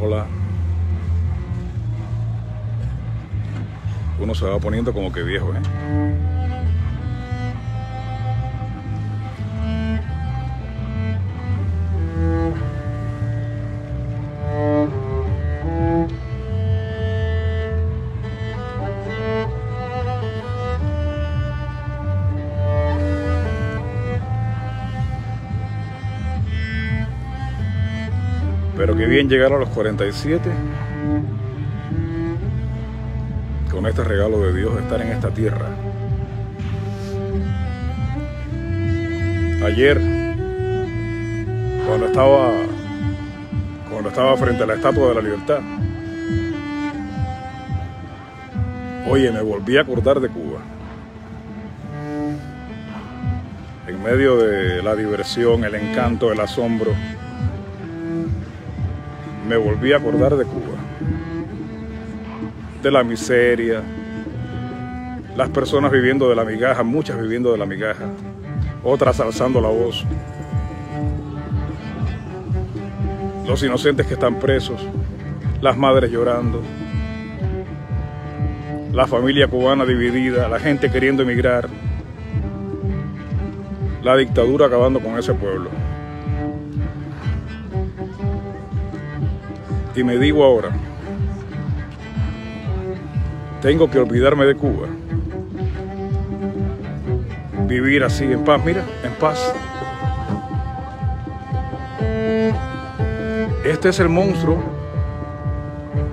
Hola. Uno se va poniendo como que viejo, ¿eh? Pero qué bien llegar a los 47 con este regalo de Dios, estar en esta tierra. Ayer, cuando estaba, cuando estaba frente a la Estatua de la Libertad, oye, me volví a acordar de Cuba. En medio de la diversión, el encanto, el asombro, me volví a acordar de Cuba, de la miseria, las personas viviendo de la migaja, muchas viviendo de la migaja, otras alzando la voz, los inocentes que están presos, las madres llorando, la familia cubana dividida, la gente queriendo emigrar, la dictadura acabando con ese pueblo. Y me digo ahora, tengo que olvidarme de Cuba. Vivir así en paz, mira, en paz. Este es el monstruo.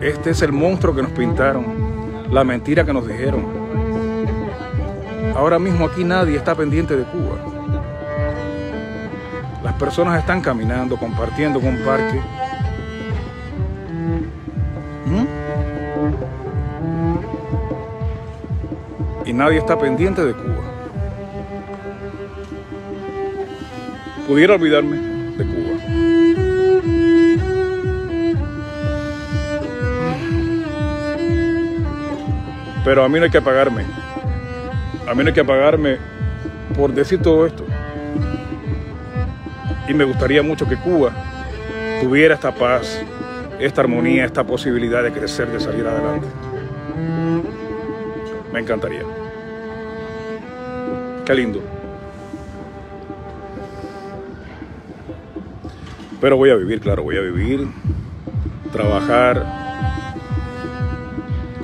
Este es el monstruo que nos pintaron. La mentira que nos dijeron. Ahora mismo aquí nadie está pendiente de Cuba. Las personas están caminando, compartiendo con un parque y nadie está pendiente de Cuba. Pudiera olvidarme de Cuba. Pero a mí no hay que apagarme. A mí no hay que apagarme por decir todo esto. Y me gustaría mucho que Cuba tuviera esta paz, esta armonía, esta posibilidad de crecer, de salir adelante. Me encantaría. Qué lindo. Pero voy a vivir, claro, voy a vivir, trabajar.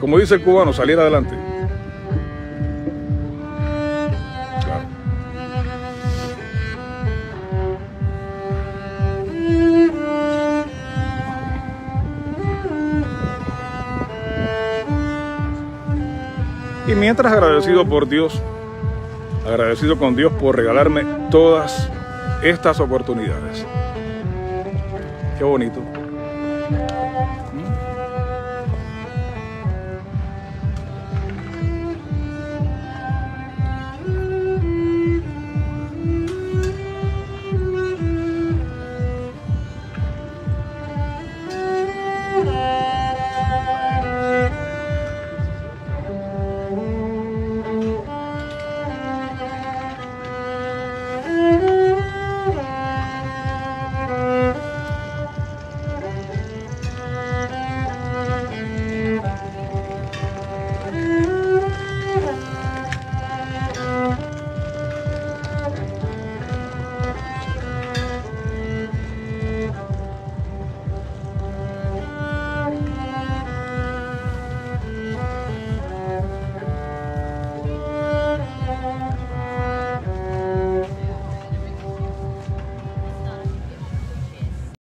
Como dice el cubano, salir adelante. Y mientras agradecido por Dios, agradecido con Dios por regalarme todas estas oportunidades. Qué bonito.